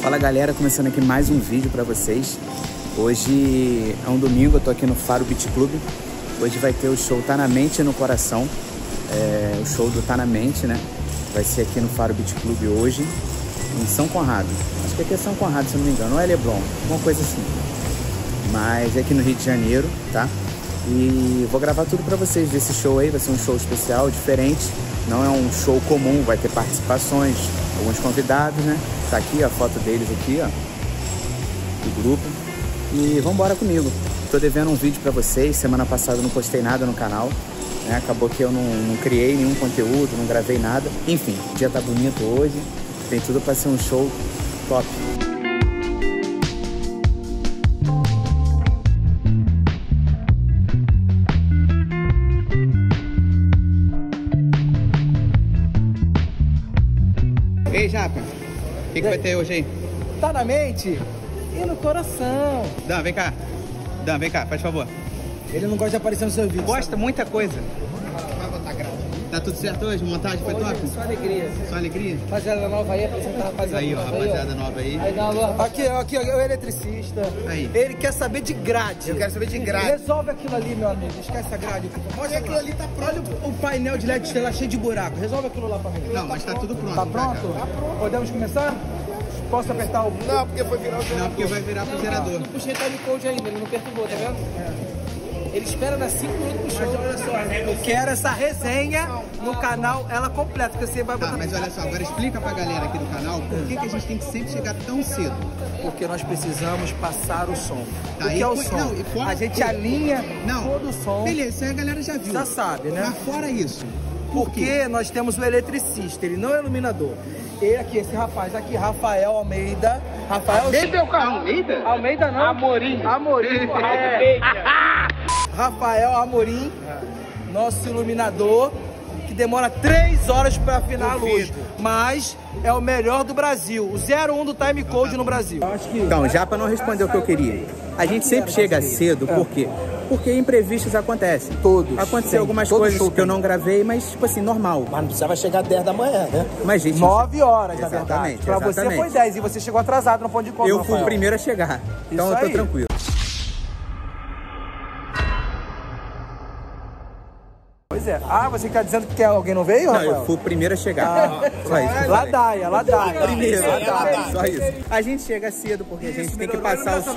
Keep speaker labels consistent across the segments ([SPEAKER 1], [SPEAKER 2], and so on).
[SPEAKER 1] Fala galera, começando aqui mais um vídeo para vocês. Hoje é um domingo, eu tô aqui no Faro Beach Club. Hoje vai ter o show Tá na Mente e no Coração. É, o show do Tá na Mente, né? Vai ser aqui no Faro Beach Club hoje, em São Conrado. Acho que aqui é São Conrado, se não me engano, ou é Leblon, uma coisa assim. Mas é aqui no Rio de Janeiro, tá? E vou gravar tudo para vocês desse show aí, vai ser um show especial, diferente. Não é um show comum, vai ter participações, alguns convidados, né? Tá aqui a foto deles aqui, ó, do grupo. E vamos embora comigo. Tô devendo um vídeo para vocês, semana passada eu não postei nada no canal, né? Acabou que eu não, não criei nenhum conteúdo, não gravei nada. Enfim, o dia tá bonito hoje, tem tudo para ser um show top. Ei, Japa, o que, que vai ter hoje aí?
[SPEAKER 2] Tá na mente e no coração.
[SPEAKER 1] Dan, vem cá. Dan, vem cá, faz favor.
[SPEAKER 2] Ele não gosta de aparecer no seu vídeo.
[SPEAKER 1] Posta muita coisa.
[SPEAKER 2] Vai botar grana.
[SPEAKER 1] Tá tudo certo hoje? Montagem foi top?
[SPEAKER 2] Só alegria.
[SPEAKER 1] Só alegria?
[SPEAKER 2] Rapaziada nova aí, apresenta a rapaziada
[SPEAKER 1] Aí, ó, rapaziada nova aí.
[SPEAKER 2] Aí dá uma alô. Aqui, ó, aqui, ó, é o eletricista.
[SPEAKER 1] Aí.
[SPEAKER 2] Ele quer saber de grade.
[SPEAKER 1] Eu quero saber de grade.
[SPEAKER 2] Resolve aquilo ali, meu amigo. Esquece a grade. Mostra aquilo ali, tá pronto. Olha o, o painel de LED estelar cheio de buraco. Resolve aquilo lá pra mim.
[SPEAKER 1] Não, mas tá tudo pronto.
[SPEAKER 2] Tá pronto? Tá pronto. Podemos começar? Posso apertar o...
[SPEAKER 3] Não, porque foi virar o
[SPEAKER 1] Não, porque vai virar pro gerador.
[SPEAKER 4] Não puxei time code ainda, ele não perturbou, tá vendo? Ele espera dar 5 minutos pro show.
[SPEAKER 2] Olha só, eu quero essa resenha no canal, ela completa, porque você vai
[SPEAKER 1] Tá,
[SPEAKER 2] botar...
[SPEAKER 1] mas olha só, agora explica pra galera aqui do canal por que, que a gente tem que sempre chegar tão cedo.
[SPEAKER 2] Porque nós precisamos passar o som.
[SPEAKER 1] Tá,
[SPEAKER 2] o que é o som?
[SPEAKER 1] não, fora-
[SPEAKER 2] a gente alinha
[SPEAKER 1] Não.
[SPEAKER 2] todo o som.
[SPEAKER 1] Beleza, isso aí a galera já viu.
[SPEAKER 2] Já sabe, né?
[SPEAKER 1] Mas fora isso, por quê?
[SPEAKER 2] Porque nós temos o eletricista, ele não é iluminador. Ele aqui, esse rapaz aqui, Rafael Almeida. Rafael
[SPEAKER 1] Almeida?
[SPEAKER 2] Almeida não. Amorim. Amorim. É. Rafael Amorim, nosso iluminador, que demora três horas para afinar a luz. Mas é o melhor do Brasil. O 01 do Time Code no Brasil.
[SPEAKER 1] Então, Japa não respondeu o que eu queria. A gente sempre chega cedo, por quê? Porque imprevistos acontecem.
[SPEAKER 2] Todos.
[SPEAKER 1] Aconteceu
[SPEAKER 2] Tem.
[SPEAKER 1] algumas
[SPEAKER 2] Todo
[SPEAKER 1] coisas que eu não gravei, mas, tipo assim, normal.
[SPEAKER 2] Mas não precisava chegar 10 da manhã, né?
[SPEAKER 1] Mas, gente...
[SPEAKER 2] 9 horas, na
[SPEAKER 1] Exatamente,
[SPEAKER 2] verdade. Pra você
[SPEAKER 1] exatamente.
[SPEAKER 2] foi 10 e você chegou atrasado no ponto de conta.
[SPEAKER 1] Eu fui o primeiro a chegar. Então
[SPEAKER 2] Isso
[SPEAKER 1] eu tô
[SPEAKER 2] aí.
[SPEAKER 1] tranquilo.
[SPEAKER 2] Pois é. Ah, você tá dizendo que alguém não veio,
[SPEAKER 1] Não,
[SPEAKER 2] Rafael?
[SPEAKER 1] eu fui o primeiro a chegar.
[SPEAKER 2] Ah,
[SPEAKER 1] Só isso.
[SPEAKER 2] Ladaia, ladaia.
[SPEAKER 1] Primeiro,
[SPEAKER 2] Ladaia.
[SPEAKER 1] só isso. A gente chega cedo porque a gente tem que passar o som.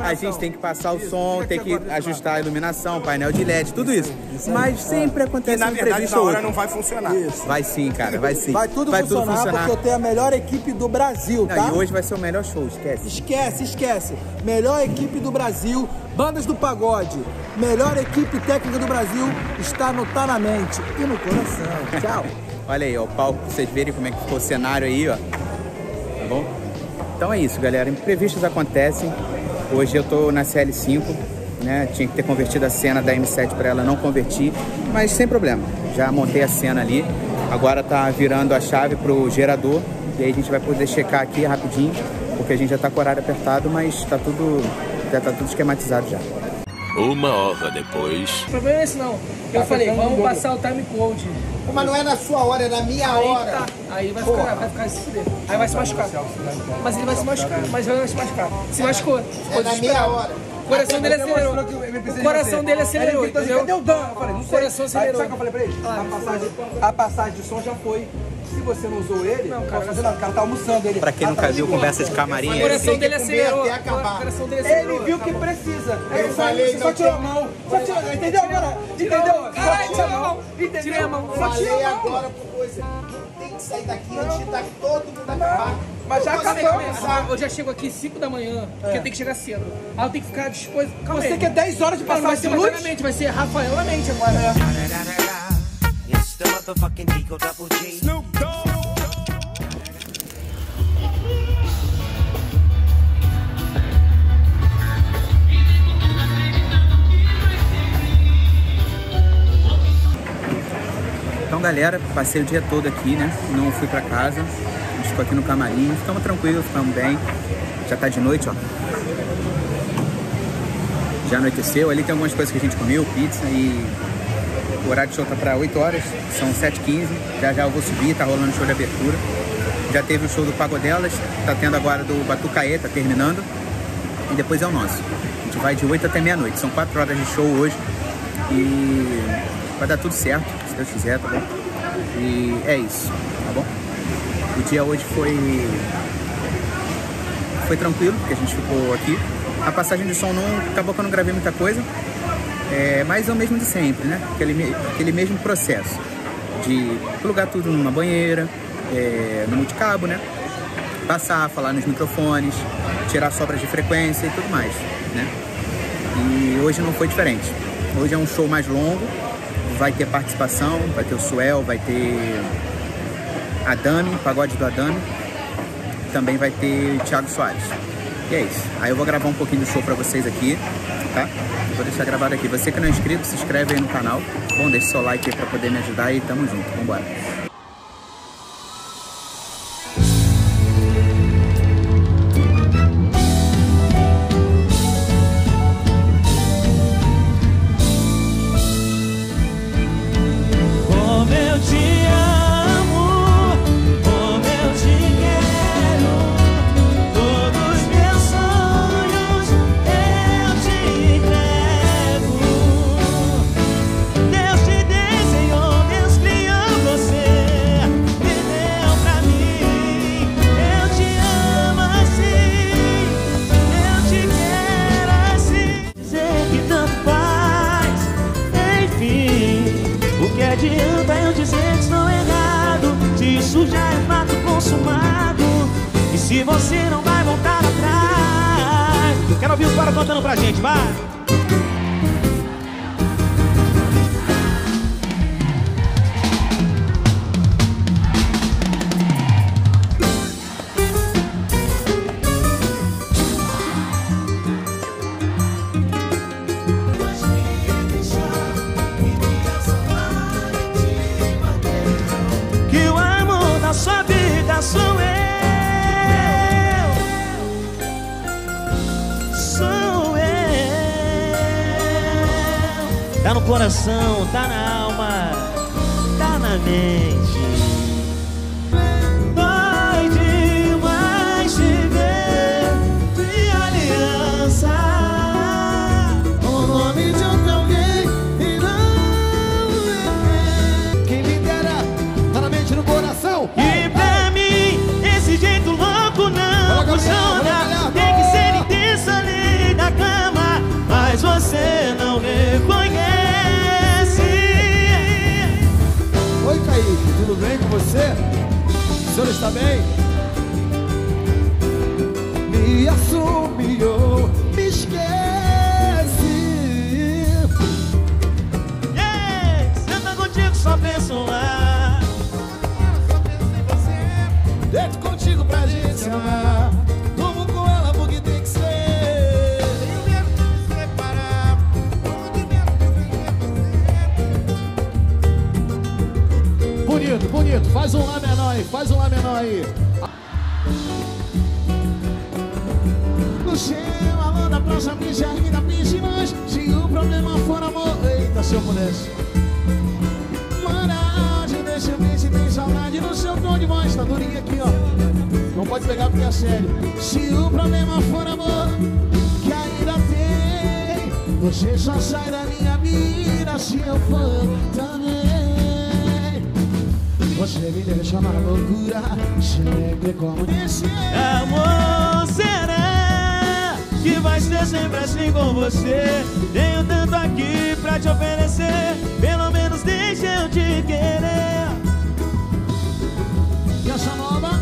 [SPEAKER 2] a
[SPEAKER 1] gente tem que passar o
[SPEAKER 2] Isso,
[SPEAKER 1] som, tem que ajustar a iluminação, painel de LED, tudo isso. Mas sempre acontece
[SPEAKER 3] na verdade, na hora não vai funcionar.
[SPEAKER 1] Vai sim, cara, vai sim.
[SPEAKER 2] Vai tudo, funcionar, porque eu tenho a melhor equipe do Brasil,
[SPEAKER 1] Não,
[SPEAKER 2] tá?
[SPEAKER 1] E hoje vai ser o melhor show, esquece.
[SPEAKER 2] Esquece, esquece. Melhor equipe do Brasil, bandas do pagode. Melhor equipe técnica do Brasil está no Tá na Mente e no coração. Tchau.
[SPEAKER 1] Olha aí, ó, o palco, pra vocês verem como é que ficou o cenário aí, ó. Tá bom? Então é isso, galera. Imprevistos acontecem. Hoje eu tô na CL5, né? Tinha que ter convertido a cena da M7 para ela, não converti. Mas sem problema. Já montei a cena ali. Agora tá virando a chave pro gerador. E aí a gente vai poder checar aqui rapidinho. Porque a gente já tá com o horário apertado, mas tá tudo. Já tá tudo esquematizado já.
[SPEAKER 5] Uma hora depois.
[SPEAKER 4] O problema é esse não. Eu falei, vamos passar o time code.
[SPEAKER 3] Mas não é na sua hora, é na minha
[SPEAKER 4] Aí
[SPEAKER 3] hora.
[SPEAKER 4] tá. Aí vai ficar, vai ficar se fuder. Aí vai se machucar. Mas ele vai se machucar, mas vai se machucar. Se machucou.
[SPEAKER 3] É na minha hora.
[SPEAKER 4] O coração dele acelerou. O coração dele acelerou, entendeu?
[SPEAKER 2] Cadê o Dan? Eu falei, não
[SPEAKER 4] O
[SPEAKER 2] sei.
[SPEAKER 4] coração
[SPEAKER 2] Aí, sabe o
[SPEAKER 4] acelerou.
[SPEAKER 2] que eu falei pra ele? A passagem, a passagem de som já foi. Se você não usou ele, não, cara, fazer nada. O cara tá almoçando ele.
[SPEAKER 1] Pra quem nunca viu conversa de camarim,
[SPEAKER 4] O
[SPEAKER 1] é
[SPEAKER 4] coração dele acelerou.
[SPEAKER 3] até acabar.
[SPEAKER 4] O coração dele acelerou.
[SPEAKER 2] Ele viu que precisa.
[SPEAKER 3] Eu
[SPEAKER 2] ele
[SPEAKER 3] falei,
[SPEAKER 2] falei, só
[SPEAKER 3] não
[SPEAKER 2] tirou a mão. Só tirou, entendeu agora? Entendeu? Só
[SPEAKER 4] Caralho,
[SPEAKER 2] tirou a mão. Entendeu?
[SPEAKER 4] Tirei a mão.
[SPEAKER 2] Só tirou
[SPEAKER 3] Falei
[SPEAKER 2] a mão.
[SPEAKER 3] agora pro coisa. Não tem que sair daqui antes de estar todo mundo acabar.
[SPEAKER 2] Mas já acabou.
[SPEAKER 3] começar.
[SPEAKER 4] Eu já chego aqui 5 da manhã, porque eu tenho que chegar cedo. Aí eu tenho que ficar disposto. Calma
[SPEAKER 2] Você
[SPEAKER 4] aí.
[SPEAKER 2] quer 10 horas de
[SPEAKER 4] Não, não vai ser
[SPEAKER 2] luz?
[SPEAKER 4] Vai ser Rafael na mente agora.
[SPEAKER 6] The motherfucking Double G. Snoop Dogg.
[SPEAKER 1] Então, galera, passei o dia todo aqui, né? Não fui pra casa. estou ficou aqui no camarim. estamos tranquilos, estamos bem. Já tá de noite, ó. Já anoiteceu. Ali tem algumas coisas que a gente comeu, pizza e o horário de show tá pra 8 horas, são 7h15. Já já eu vou subir, tá rolando show de abertura. Já teve o show do Pagodelas, tá tendo agora do Batucaê, tá terminando. E depois é o nosso. A gente vai de 8 até meia-noite. São 4 horas de show hoje. E vai dar tudo certo, se Deus quiser, tá bom? E é isso, tá bom? O dia hoje foi. Foi tranquilo, porque a gente ficou aqui. A passagem de som não acabou que eu não gravei muita coisa. É, mas é o mesmo de sempre, né? Aquele, aquele mesmo processo de plugar tudo numa banheira, é, no multicabo, né? Passar, falar nos microfones, tirar sobras de frequência e tudo mais, né? E hoje não foi diferente. Hoje é um show mais longo, vai ter participação, vai ter o Suel, vai ter a Dami, pagode do Adami, também vai ter Thiago Soares. E é isso. Aí eu vou gravar um pouquinho do show pra vocês aqui, tá? Vou deixar gravado aqui. Você que não é inscrito, se inscreve aí no canal. Bom, deixa seu like aí pra poder me ajudar e tamo junto. Vambora.
[SPEAKER 7] Se você não vai voltar atrás? Quero ouvir o cara contando pra gente, vai! Tá no coração, tá na alma, tá na mente.
[SPEAKER 3] Está bem? Me assumiu, aí. No chão, alô da praça, ainda pinte mais. Se o problema for amor, eita, se eu pudesse. Manda áudio, deixa eu ver se tem saudade no seu tom de voz. Tá durinho aqui, ó. Não pode pegar porque é sério. Se o problema for amor, que ainda tem. Você só sai da minha vida se eu for. Você me deixa na loucura, sempre como disse.
[SPEAKER 7] Amor, será que vai ser sempre assim com você? Tenho tanto aqui pra te oferecer, pelo menos deixa eu te querer.
[SPEAKER 3] E essa nova?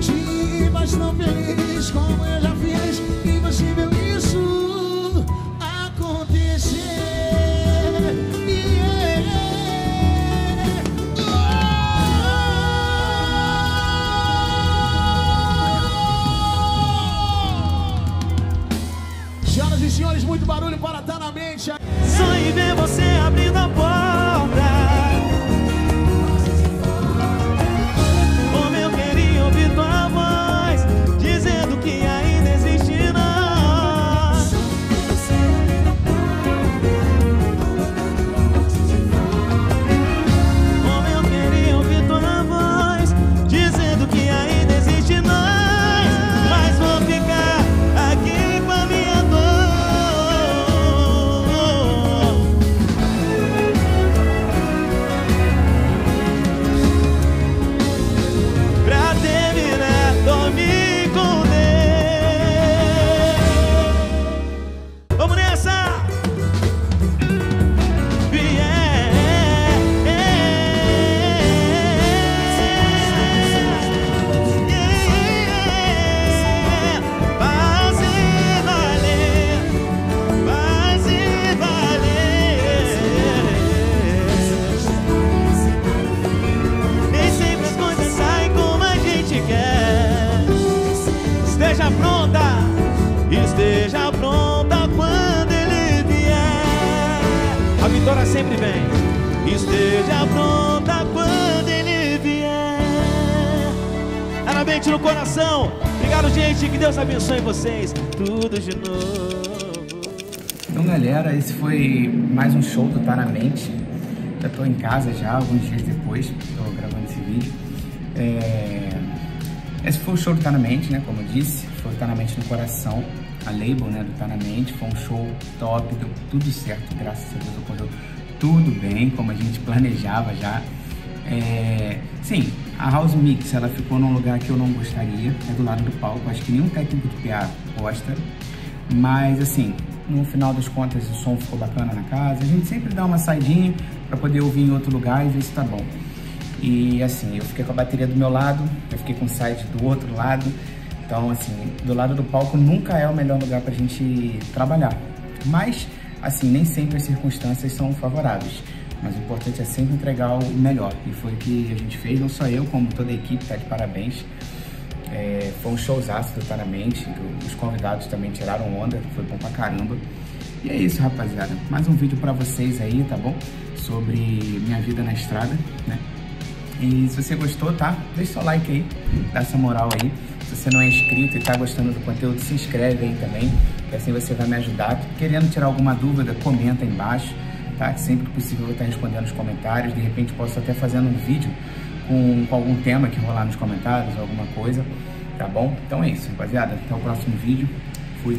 [SPEAKER 3] Te tão feliz como eu já
[SPEAKER 7] Esteja pronta quando ele vier. É na mente no coração. Obrigado, gente. Que Deus abençoe vocês. Tudo de novo.
[SPEAKER 1] Então, galera, esse foi mais um show do Tá Na Mente. Já tô em casa já, alguns dias depois, tô gravando esse vídeo. É... Esse foi o show do Tá Na Mente, né, como eu disse. Foi o Tá Na Mente no Coração, a label, né, do Tá Na Mente. Foi um show top, deu tudo certo, graças a Deus ocorreu tudo bem, como a gente planejava já. É... Sim, a House Mix, ela ficou num lugar que eu não gostaria, é do lado do palco. Acho que nenhum técnico de PA gosta. Mas, assim, no final das contas o som ficou bacana na casa. A gente sempre dá uma saidinha para poder ouvir em outro lugar e ver se tá bom. E assim, eu fiquei com a bateria do meu lado, eu fiquei com o site do outro lado. Então, assim, do lado do palco nunca é o melhor lugar pra gente trabalhar. Mas, assim, nem sempre as circunstâncias são favoráveis. Mas o importante é sempre entregar o melhor. E foi o que a gente fez, não só eu, como toda a equipe, tá de parabéns. É, foi um showzaço do Taramente, os convidados também tiraram onda, foi bom pra caramba. E é isso, rapaziada. Mais um vídeo pra vocês aí, tá bom? Sobre minha vida na estrada, né? E se você gostou, tá? Deixa seu like aí, dá essa moral aí. Se você não é inscrito e tá gostando do conteúdo, se inscreve aí também, que assim você vai me ajudar. Querendo tirar alguma dúvida, comenta aí embaixo, tá? Sempre que possível eu vou estar respondendo os comentários. De repente posso até fazendo um vídeo com, com algum tema que rolar nos comentários, alguma coisa, tá bom? Então é isso, rapaziada. Até o próximo vídeo. Fui.